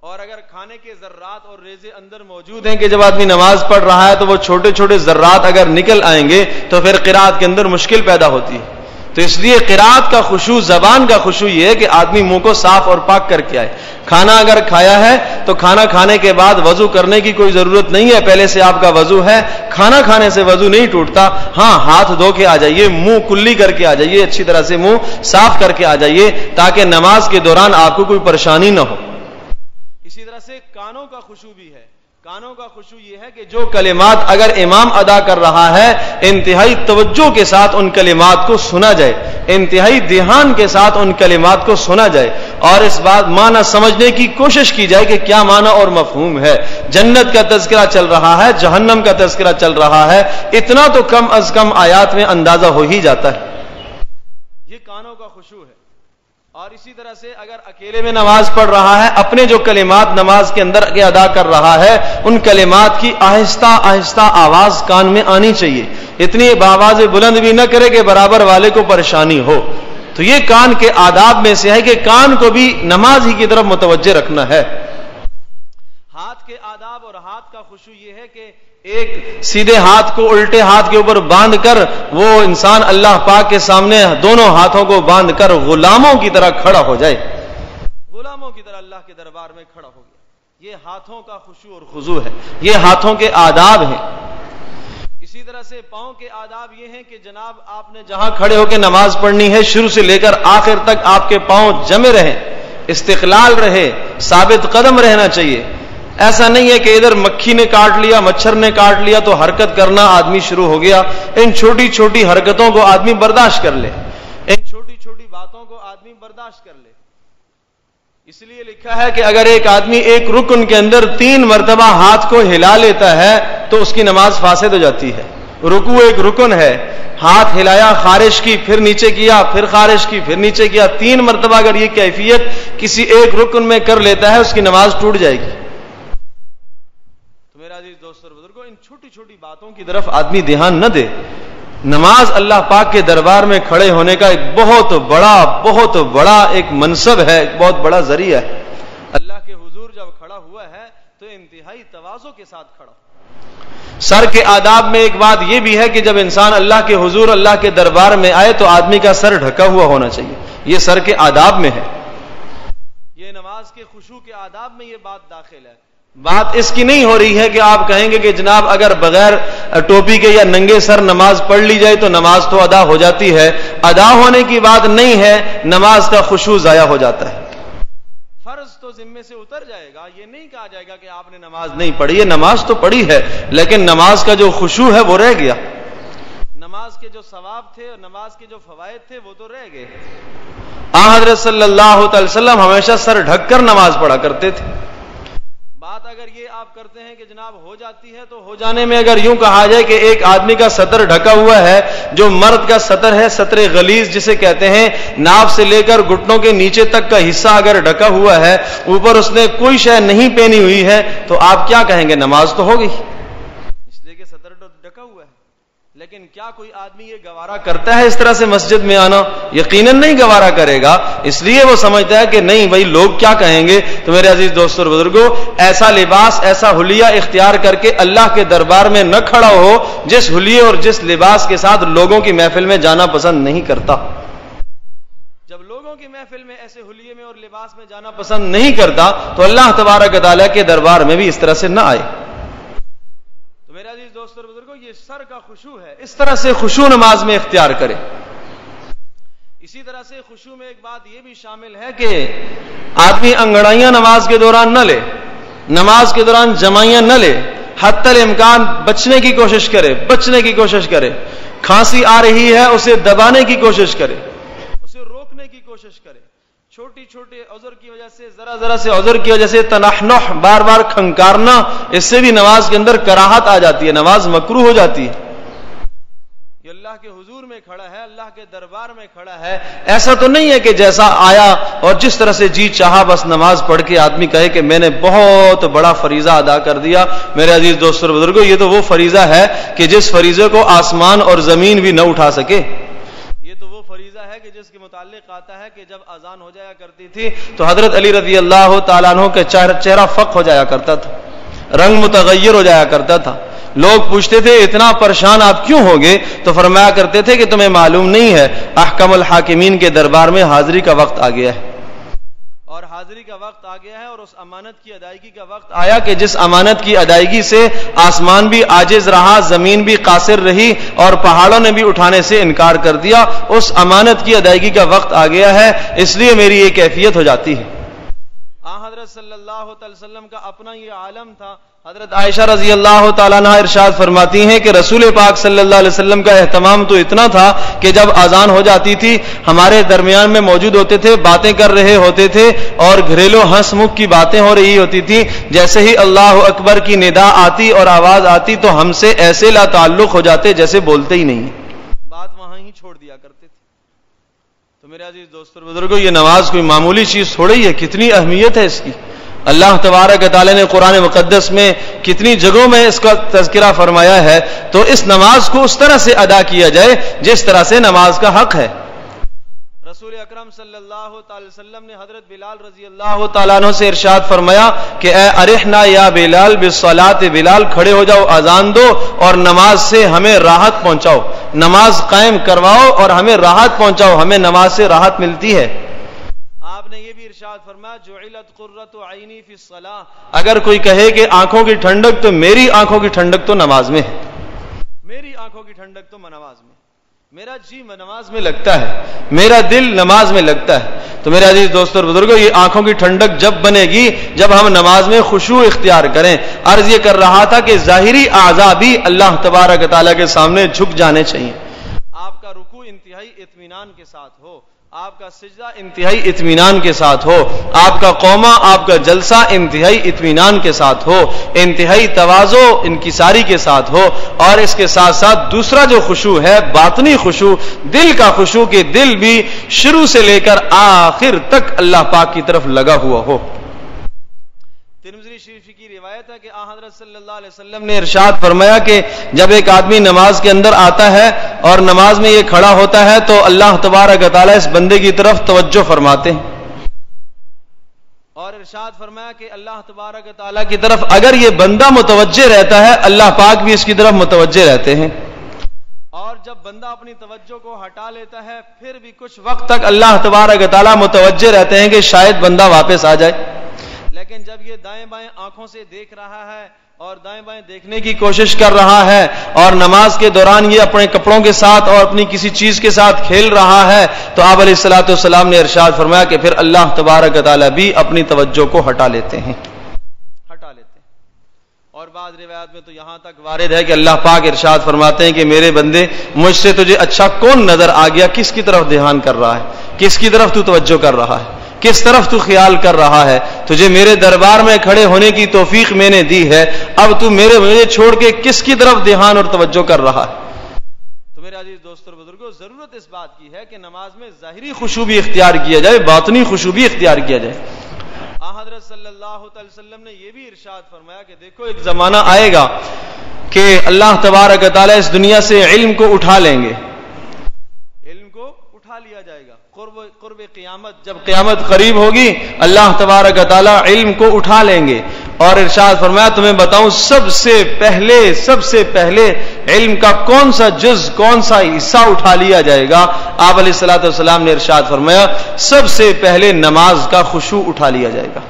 A: اور اگر کھانے کے ذرات اور ریزے اندر موجود ہیں کہ جب آدمی نماز پڑھ رہا ہے تو وہ چھوٹے چھوٹے ذرات اگر نکل آئیں گے تو پھر قرآت کے اندر مشکل پیدا ہوتی ہے۔ تو اس لیے قرآت کا خوشو زبان کا خوشو یہ ہے کہ آدمی منہ کو صاف اور پاک کر کے آئے۔ کھانا اگر کھایا ہے تو کھانا کھانے کے بعد وضو کرنے کی کوئی ضرورت نہیں ہے۔ پہلے سے آپ کا وضو ہے، کھانا کھانے سے وضو نہیں ٹوٹتا۔ ہاں ہاتھ دھو کے آ جائیے، منہ کلی کر کے آ جائیے، اچھی طرح سے منہ صاف کر کے آ جائیے تاکہ نماز کے دوران آپ کو کوئی پریشانی نہ ہو۔ کانوں کا خوشو بھی ہے۔ کانوں کا خوشو یہ ہے کہ جو کلمات اگر امام ادا کر رہا ہے، انتہائی توجہ کے ساتھ ان کلمات کو سنا جائے۔ انتہائی دھیان کے ساتھ ان کلمات کو سنا جائے۔ اور اس بات معنی سمجھنے کی کوشش کی جائے کہ کیا معنی اور مفہوم ہے۔ جنت کا تذکرہ چل رہا ہے، جہنم کا تذکرہ چل رہا ہے۔ اتنا تو کم از کم آیات میں اندازہ ہو ہی جاتا ہے۔ یہ کانوں کا خوشو ہے۔ اور اسی طرح سے اگر اکیلے میں نماز پڑھ رہا ہے، اپنے جو کلمات نماز کے اندر کے ادا کر رہا ہے، ان کلمات کی آہستہ آہستہ آواز کان میں آنی چاہیے۔ اتنی آواز بلند بھی نہ کرے کہ برابر والے کو پریشانی ہو۔ تو یہ کان کے آداب میں سے ہے کہ کان کو بھی نماز ہی کی طرف متوجہ رکھنا ہے۔ ہاتھ کے آداب اور ہاتھ کا خوشو یہ ہے کہ ایک سیدھے ہاتھ کو الٹے ہاتھ کے اوپر باندھ کر وہ انسان اللہ پاک کے سامنے دونوں ہاتھوں کو باندھ کر غلاموں کی طرح کھڑا ہو جائے۔ غلاموں کی طرح اللہ کے دربار میں کھڑا ہو گیا۔ یہ ہاتھوں کا خوشو اور خزو ہے۔ یہ ہاتھوں کے آداب ہیں۔ اسی طرح سے پاؤں کے آداب یہ ہیں کہ جناب آپ نے جہاں کھڑے ہو کے نماز پڑھنی ہے، شروع سے لے کر آخر تک آپ کے پاؤں جمے رہیں استقلال رہے، ثابت قدم رہنا چاہیے۔ ایسا نہیں ہے کہ ادھر مکھی نے کاٹ لیا، مچھر نے کاٹ لیا تو حرکت کرنا آدمی شروع ہو گیا۔ ان چھوٹی چھوٹی حرکتوں کو آدمی برداشت کر لے۔ ان چھوٹی چھوٹی باتوں کو آدمی برداشت کر لے۔ اس لیے لکھا ہے کہ اگر ایک آدمی ایک رکن کے اندر تین مرتبہ ہاتھ کو ہلا لیتا ہے تو اس کی نماز فاسد ہو جاتی ہے۔ رکو ایک رکن ہے۔ ہاتھ ہلایا، خارش کی، پھر نیچے کیا، پھر خارش کی، پھر نیچے کیا۔ تین مرتبہ اگر یہ کیفیت کسی ایک رکن میں کر لیتا ہے، اس کی نماز ٹوٹ جائے گی۔ چھوٹی چھوٹی باتوں کی طرف آدمی دھیان نہ دے۔ نماز اللہ پاک کے دربار میں کھڑے ہونے کا ایک بہت بڑا بہت بڑا ایک منصب ہے، ایک بہت بڑا ذریعہ ہے۔ اللہ کے حضور جب کھڑا ہوا ہے تو انتہائی توازوں کے ساتھ کھڑا۔ سر کے آداب میں ایک بات یہ بھی ہے کہ جب انسان اللہ کے حضور، اللہ کے دربار میں آئے تو آدمی کا سر ڈھکا ہوا ہونا چاہیے۔ یہ سر کے آداب میں ہے۔ یہ نماز کے خوشو کے آداب میں یہ بات داخل ہے۔ بات اس کی نہیں ہو رہی ہے کہ آپ کہیں گے کہ جناب اگر بغیر ٹوپی کے یا ننگے سر نماز پڑھ لی جائے تو نماز تو ادا ہو جاتی ہے۔ ادا ہونے کی بات نہیں ہے، نماز کا خوشبو ضائع ہو جاتا ہے۔ فرض تو ذمے سے اتر جائے گا، یہ نہیں کہا جائے گا کہ آپ نے نماز نہیں پڑھی ہے نماز تو پڑھی ہے، لیکن نماز کا جو خوشبو ہے وہ رہ گیا۔ نماز کے جو ثواب تھے اور نماز کے جو فوائد تھے وہ تو رہ گئے۔ آ حضرت صلی اللہ تعالی وسلم ہمیشہ سر ڈھک کر نماز پڑھا کرتے تھے۔ بات اگر یہ آپ کرتے ہیں کہ جناب ہو جاتی ہے تو ہو جانے میں اگر یوں کہا جائے کہ ایک آدمی کا سطر ڈھکا ہوا ہے، جو مرد کا سطر ہے، سطر غلیز جسے کہتے ہیں، ناف سے لے کر گھٹنوں کے نیچے تک کا حصہ اگر ڈھکا ہوا ہے، اوپر اس نے کوئی شے نہیں پہنی ہوئی ہے، تو آپ کیا کہیں گے؟ نماز تو ہوگی لیکن کیا کوئی آدمی یہ گوارا کرتا ہے اس طرح سے مسجد میں آنا؟ یقیناً نہیں گوارا کرے گا۔ اس لیے وہ سمجھتا ہے کہ نہیں بھائی، لوگ کیا کہیں گے؟ تو میرے عزیز دوست اور بزرگوں ایسا لباس، ایسا حلیہ اختیار کر کے اللہ کے دربار میں نہ کھڑا ہو، جس حلیے اور جس لباس کے ساتھ لوگوں کی محفل میں جانا پسند نہیں کرتا۔ جب لوگوں کی محفل میں ایسے حلیے میں اور لباس میں جانا پسند نہیں کرتا، تو اللہ تبارک تعالیٰ کے دربار میں بھی اس طرح سے نہ آئے۔ تو میرے عزیز دوست اور بزرگوں یہ سر کا خوشو ہے، اس طرح سے خوشو نماز میں اختیار کرے اسی طرح سے خوشو میں ایک بات یہ بھی شامل ہے کہ آدمی انگڑائیاں نماز کے دوران نہ لے، نماز کے دوران جمائیاں نہ لے حت امکان بچنے کی کوشش کرے، بچنے کی کوشش کرے۔ کھانسی آ رہی ہے، اسے دبانے کی کوشش کرے اسے روکنے کی کوشش کرے چھوٹی چھوٹے عذر کی وجہ سے، ذرا ذرا سے عذر کی وجہ سے تنحنح بار بار کھنکارنا، اس سے بھی نماز کے اندر کراہت آ جاتی ہے، نماز مکرو ہو جاتی ہے۔ یہ اللہ کے حضور میں کھڑا ہے، اللہ کے دربار میں کھڑا ہے۔ ایسا تو نہیں ہے کہ جیسا آیا اور جس طرح سے جی چاہا، بس نماز پڑھ کے آدمی کہے کہ میں نے بہت بڑا فریضہ ادا کر دیا۔ میرے عزیز دوست اور بزرگوں یہ تو وہ فریضہ ہے کہ جس فریضے کو آسمان اور زمین بھی نہ اٹھا سکے۔ کہ جس کے متعلق آتا ہے کہ جب اذان ہو جایا کرتی تھی تو حضرت علی رضی اللہ تعالیٰ عنہ کے چہرہ فق ہو جایا کرتا تھا۔ رنگ متغیر ہو جایا کرتا تھا۔ لوگ پوچھتے تھے، اتنا پریشان آپ کیوں ہوگے تو فرمایا کرتے تھے کہ تمہیں معلوم نہیں ہے، احکم الحاکمین کے دربار میں حاضری کا وقت آ گیا ہے۔ حاضری کا وقت آ گیا ہے اور اس امانت کی ادائیگی کا وقت آیا کہ جس امانت کی ادائیگی سے آسمان بھی آجز رہا، زمین بھی قاصر رہی اور پہاڑوں نے بھی اٹھانے سے انکار کر دیا، اس امانت کی ادائیگی کا وقت آ گیا ہے، اس لیے میری یہ کیفیت ہو جاتی ہے۔ حضرت صلی اللہ علیہ وسلم کا اپنا یہ عالم تھا۔ حضرت عائشہ رضی اللہ تعالیٰ عنہ ارشاد فرماتی ہیں کہ رسول پاک صلی اللہ علیہ وسلم کا اہتمام تو اتنا تھا کہ جب آزان ہو جاتی تھی، ہمارے درمیان میں موجود ہوتے تھے، باتیں کر رہے ہوتے تھے اور گھریلو ہنس مکھ کی باتیں ہو رہی ہوتی تھی۔ جیسے ہی اللہ اکبر کی ندا آتی اور آواز آتی تو ہم سے ایسے لا تعلق ہو جاتے جیسے بولتے ہی نہیں بات وہاں ہی چھوڑ دیا کرتے تھے تو میرے عزیز دوست بزرگوں یہ نماز کوئی معمولی چیز تھوڑی ہے، کتنی اہمیت ہے اس کی؟ اللہ تبارک تعالیٰ نے قرآن مقدس میں کتنی جگہوں میں اس کا تذکرہ فرمایا ہے، تو اس نماز کو اس طرح سے ادا کیا جائے جس طرح سے نماز کا حق ہے۔ رسول اکرم صلی اللہ تعالی وسلم نے حضرت بلال رضی اللہ تعالیٰ عنہ سے ارشاد فرمایا کہ اے ارحنا یا بلال بسولات بلال کھڑے ہو جاؤ، اذان دو اور نماز سے ہمیں راحت پہنچاؤ۔ نماز قائم کرواؤ اور ہمیں راحت پہنچاؤ، ہمیں نماز سے راحت ملتی ہے۔ آپ نے یہ بھی ارشاد فرمایا جو علت عینی فی الصلاح اگر کوئی کہے کہ آنکھوں کی ٹھنڈک تو میری آنکھوں کی ٹھنڈک تو نماز میں ہے۔ میری آنکھوں کی ٹھنڈک تو نماز میں۔ میرا جی نماز میں لگتا ہے، میرا دل نماز میں لگتا ہے۔ تو میرے عزیز دوستوں اور بزرگوں یہ آنکھوں کی ٹھنڈک جب بنے گی، جب ہم نماز میں خوشو اختیار کریں۔ عرض یہ کر رہا تھا کہ ظاہری اعضا بھی اللہ تبارک تعالیٰ کے سامنے جھک جانے چاہیے۔ آپ کا رکو انتہائی اطمینان کے ساتھ ہو۔ آپ کا سجدہ انتہائی اطمینان کے ساتھ ہو، آپ کا قوما آپ کا جلسہ انتہائی اطمینان کے ساتھ ہو، انتہائی توازو ان کی ساری کے ساتھ ہو، اور اس کے ساتھ ساتھ دوسرا جو خوشو ہے، باطنی خوشو، دل کا خوشو کہ دل بھی شروع سے لے کر آخر تک اللہ پاک کی طرف لگا ہوا ہو۔ ہے کہ حضرت صلی اللہ علیہ وسلم نے ارشاد فرمایا کہ جب ایک آدمی نماز کے اندر آتا ہے اور نماز میں یہ کھڑا ہوتا ہے تو اللہ تبارک تعالیٰ اس بندے کی طرف توجہ فرماتے ہیں۔ اور ارشاد فرمایا کہ اللہ تبارک تعالیٰ کی طرف اگر یہ بندہ متوجہ رہتا ہے اللہ پاک بھی اس کی طرف متوجہ رہتے ہیں۔ اور جب بندہ اپنی توجہ کو ہٹا لیتا ہے پھر بھی کچھ وقت تک اللہ تبارک تعالیٰ متوجہ رہتے ہیں کہ شاید بندہ واپس آ جائے۔ لیکن جب یہ دائیں بائیں آنکھوں سے دیکھ رہا ہے اور دائیں بائیں دیکھنے کی کوشش کر رہا ہے اور نماز کے دوران یہ اپنے کپڑوں کے ساتھ اور اپنی کسی چیز کے ساتھ کھیل رہا ہے، تو آپ علیہ السلاۃ والسلام نے ارشاد فرمایا کہ پھر اللہ تبارک تعالیٰ بھی اپنی توجہ کو ہٹا لیتے ہیں۔ ہٹا لیتے ہیں۔ اور بعض روایات میں تو یہاں تک وارد ہے کہ اللہ پاک ارشاد فرماتے ہیں کہ میرے بندے، مجھ سے تجھے اچھا کون نظر آ گیا؟ کس کی طرف دھیان کر رہا ہے؟ کس کی طرف تو توجہ کر رہا ہے؟ کس طرف تو خیال کر رہا ہے؟ تجھے میرے دربار میں کھڑے ہونے کی توفیق میں نے دی ہے۔ اب تو میرے مجھے چھوڑ کے کس کی طرف دھیان اور توجہ کر رہا ہے؟ تو میرے عزیز دوست اور بزرگوں ضرورت اس بات کی ہے کہ نماز میں ظاہری خوشو بھی اختیار کیا جائے، باطنی خوشو بھی اختیار کیا جائے۔ حضرت صلی اللہ علیہ وسلم نے یہ بھی ارشاد فرمایا کہ دیکھو، ایک زمانہ آئے گا کہ اللہ تبارک تعالیٰ اس دنیا سے علم کو اٹھا لیں گے علم کو اٹھا لیا جائے گا قرب قرب قیامت، جب قیامت قریب ہوگی، اللہ تبارک تعالیٰ علم کو اٹھا لیں گے۔ اور ارشاد فرمایا، تمہیں بتاؤں، سب سے پہلے، سب سے پہلے علم کا کون سا جز، کون سا حصہ اٹھا لیا جائے گا؟ آپ علیہ السلاۃ والسلام نے ارشاد فرمایا، سب سے پہلے نماز کا خوشو اٹھا لیا جائے گا۔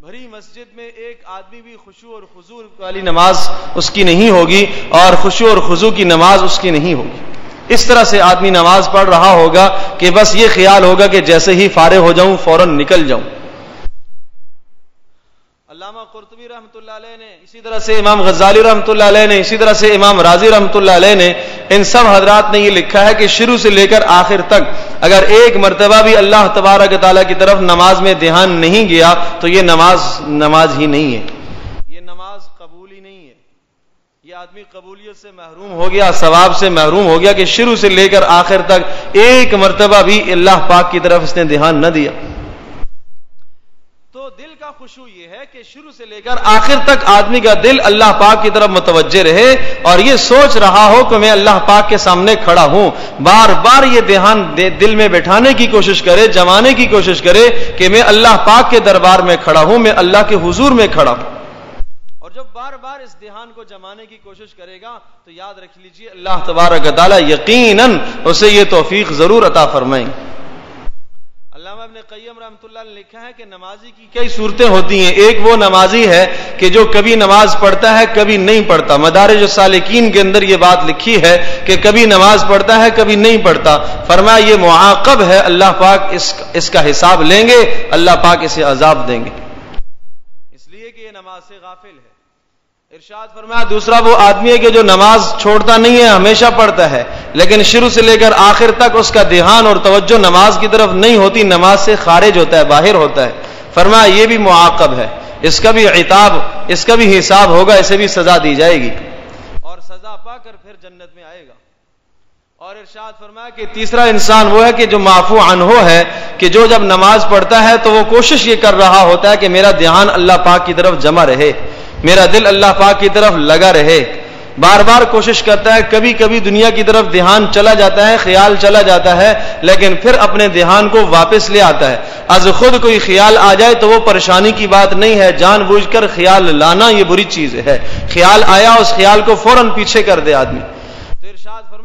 A: بھری مسجد میں ایک آدمی بھی خوشو اور خزو والی نماز اس کی نہیں ہوگی، اور خوشو اور خزو کی نماز اس کی نہیں ہوگی۔ اس طرح سے آدمی نماز پڑھ رہا ہوگا کہ بس یہ خیال ہوگا کہ جیسے ہی فارغ ہو جاؤں، فوراً نکل جاؤں۔ علامہ قرطبی رحمۃ اللہ علیہ نے، اسی طرح سے امام غزالی رحمۃ اللہ علیہ نے، اسی طرح سے امام راضی رحمۃ اللہ علیہ نے، ان سب حضرات نے یہ لکھا ہے کہ شروع سے لے کر آخر تک اگر ایک مرتبہ بھی اللہ تبارک تعالیٰ کی طرف نماز میں دھیان نہیں گیا تو یہ نماز نماز ہی نہیں ہے۔ آدمی قبولیت سے محروم ہو گیا، ثواب سے محروم ہو گیا کہ شروع سے لے کر آخر تک ایک مرتبہ بھی اللہ پاک کی طرف اس نے دھیان نہ دیا۔ تو دل کا خوشو یہ ہے کہ شروع سے لے کر آخر تک آدمی کا دل اللہ پاک کی طرف متوجہ رہے اور یہ سوچ رہا ہو کہ میں اللہ پاک کے سامنے کھڑا ہوں۔ بار بار یہ دھیان دل میں بیٹھانے کی کوشش کرے، جمانے کی کوشش کرے کہ میں اللہ پاک کے دربار میں کھڑا ہوں، میں اللہ کے حضور میں کھڑا ہوں۔ بار بار اس دھیان کو جمانے کی کوشش کرے گا، تو یاد رکھ لیجیے، اللہ تبارک تعالی یقیناً اسے یہ توفیق ضرور عطا فرمائیں۔ علامہ ابن قیم رحمۃ اللہ نے لکھا ہے کہ نمازی کی کئی صورتیں ہوتی ہیں۔ ایک وہ نمازی ہے کہ جو کبھی نماز پڑھتا ہے، کبھی نہیں پڑھتا۔ مدارج السالکین کے اندر یہ بات لکھی ہے کہ کبھی نماز پڑھتا ہے، کبھی نہیں پڑھتا۔ فرمایا یہ معاقب ہے، اللہ پاک اس اس کا حساب لیں گے، اللہ پاک اسے عذاب دیں گے۔ اس لیے کہ یہ نماز سے غافل ہے۔ ارشاد فرمایا، دوسرا وہ آدمی ہے کہ جو نماز چھوڑتا نہیں ہے، ہمیشہ پڑھتا ہے، لیکن شروع سے لے کر آخر تک اس کا دھیان اور توجہ نماز کی طرف نہیں ہوتی، نماز سے خارج ہوتا ہے، باہر ہوتا ہے۔ فرمایا، یہ بھی معاقب ہے۔ اس کا بھی عتاب، اس کا بھی حساب ہوگا، اسے بھی سزا دی جائے گی۔ اور سزا پا کر پھر جنت میں آئے گا۔ اور ارشاد فرمایا کہ تیسرا انسان وہ ہے کہ جو معفو عنہ ہے، کہ جو جب نماز پڑھتا ہے تو وہ کوشش یہ کر رہا ہوتا ہے کہ میرا دھیان اللہ پاک کی طرف جمع رہے۔ میرا دل اللہ پاک کی طرف لگا رہے۔ بار بار کوشش کرتا ہے، کبھی کبھی دنیا کی طرف دھیان چلا جاتا ہے، خیال چلا جاتا ہے، لیکن پھر اپنے دھیان کو واپس لے آتا ہے۔ از خود کوئی خیال آ جائے تو وہ پریشانی کی بات نہیں ہے۔ جان بوجھ کر خیال لانا یہ بری چیز ہے۔ خیال آیا، اس خیال کو فوراً پیچھے کر دے آدمی۔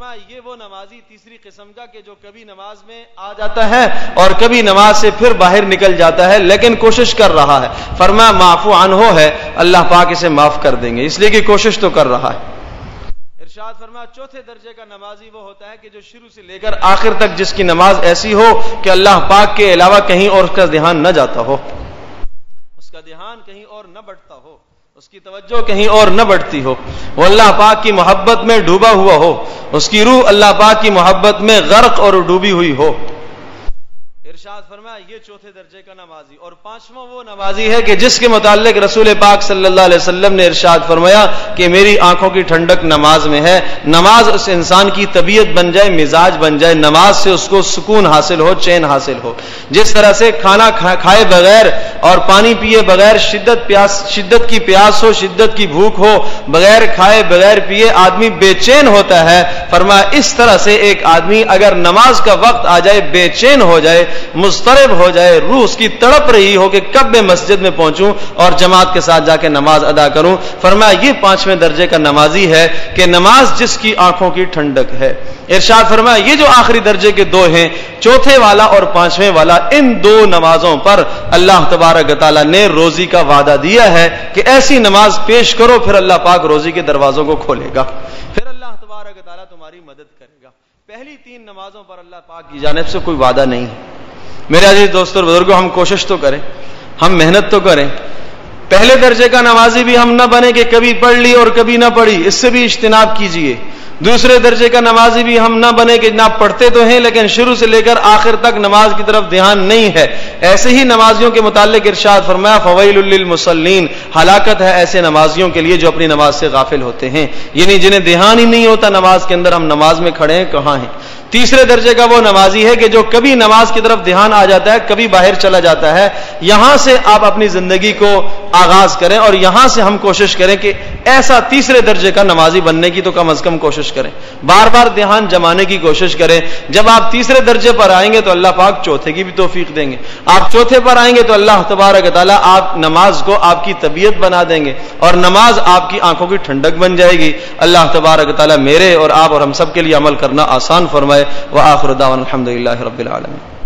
A: ارشاد فرما، یہ وہ نمازی تیسری قسم کا کہ جو کبھی نماز میں آ جاتا ہے اور کبھی نماز سے پھر باہر نکل جاتا ہے، لیکن کوشش کر رہا ہے۔ فرما، معفو عنہ ہے، اللہ پاک اسے معاف کر دیں گے۔ اس لیے کہ کوشش تو کر رہا ہے۔ ارشاد فرما، چوتھے درجے کا نمازی وہ ہوتا ہے کہ جو شروع سے لے کر آخر تک جس کی نماز ایسی ہو کہ اللہ پاک کے علاوہ کہیں اور اس کا دھیان نہ جاتا ہو اس کا دھیان کہیں اور نہ بڑھتا ہو اس کی توجہ کہیں اور نہ بڑھتی ہو۔ وہ اللہ پاک کی محبت میں ڈوبا ہوا ہو۔ اس کی روح اللہ پاک کی محبت میں غرق اور ڈوبی ہوئی ہو۔ ارشاد فرمایا، یہ چوتھے درجے کا نمازی۔ اور پانچواں وہ نمازی ہے کہ جس کے متعلق رسول پاک صلی اللہ علیہ وسلم نے ارشاد فرمایا کہ میری آنکھوں کی ٹھنڈک نماز میں ہے۔ نماز اس انسان کی طبیعت بن جائے، مزاج بن جائے، نماز سے اس کو سکون حاصل ہو، چین حاصل ہو۔ جس طرح سے کھانا کھائے بغیر اور پانی پیے بغیر شدت پیاس شدت کی پیاس ہو، شدت کی بھوک ہو، بغیر کھائے، بغیر پیے آدمی بے چین ہوتا ہے۔ فرمایا، اس طرح سے ایک آدمی اگر نماز کا وقت آ جائے، بے چین ہو جائے مسترب ہو جائے، روح اس کی تڑپ رہی ہو کہ کب میں مسجد میں پہنچوں اور جماعت کے ساتھ جا کے نماز ادا کروں۔ فرمایا، یہ پانچویں درجے کا نمازی ہے کہ نماز جس کی آنکھوں کی ٹھنڈک ہے۔ ارشاد فرمایا، یہ جو آخری درجے کے دو ہیں، چوتھے والا اور پانچویں والا، ان دو نمازوں پر اللہ تبارک تعالیٰ نے روزی کا وعدہ دیا ہے کہ ایسی نماز پیش کرو، پھر اللہ پاک روزی کے دروازوں کو کھولے گا۔ پھر اللہ تبارک تعالیٰ تمہاری مدد کرے گا۔ پہلی تین نمازوں پر اللہ پاک کی جانب سے کوئی وعدہ نہیں ہے۔ میرے عزیز دوست اور بزرگوں ہم کوشش تو کریں، ہم محنت تو کریں۔ پہلے درجے کا نمازی بھی ہم نہ بنے کہ کبھی پڑھ لی اور کبھی نہ پڑھی، اس سے بھی اجتناب کیجیے۔ دوسرے درجے کا نمازی بھی ہم نہ بنے کہ نہ پڑھتے تو ہیں، لیکن شروع سے لے کر آخر تک نماز کی طرف دھیان نہیں ہے۔ ایسے ہی نمازیوں کے متعلق ارشاد فرمایا فویل للمسلین ہلاکت ہے ایسے نمازیوں کے لیے جو اپنی نماز سے غافل ہوتے ہیں۔ یعنی جنہیں دھیان ہی نہیں ہوتا نماز کے اندر ہم نماز میں کھڑے ہیں، کہاں ہیں؟ تیسرے درجے کا وہ نمازی ہے کہ جو کبھی نماز کی طرف دھیان آ جاتا ہے، کبھی باہر چلا جاتا ہے۔ یہاں سے آپ اپنی زندگی کو آغاز کریں اور یہاں سے ہم کوشش کریں کہ ایسا تیسرے درجے کا نمازی بننے کی تو کم از کم کوشش کریں۔ بار بار دھیان جمانے کی کوشش کریں۔ جب آپ تیسرے درجے پر آئیں گے تو اللہ پاک چوتھے کی بھی توفیق دیں گے۔ آپ چوتھے پر آئیں گے تو اللہ تبارک تعالیٰ آپ نماز کو آپ کی طبیعت بنا دیں گے اور نماز آپ کی آنکھوں کی ٹھنڈک بن جائے گی۔ اللہ تبارک تعالیٰ میرے اور آپ اور ہم سب کے لیے عمل کرنا آسان فرمائے۔ وہ دعوانا الحمد للہ رب العالمین۔